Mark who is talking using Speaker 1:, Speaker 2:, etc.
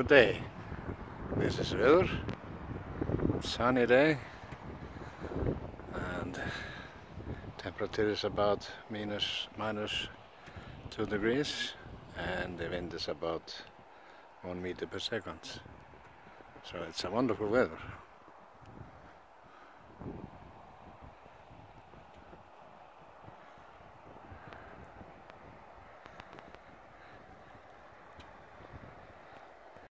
Speaker 1: Good day. This is weather. Sunny day. And temperature is about minus minus two degrees and the wind is about one meter per second. So it's a wonderful weather.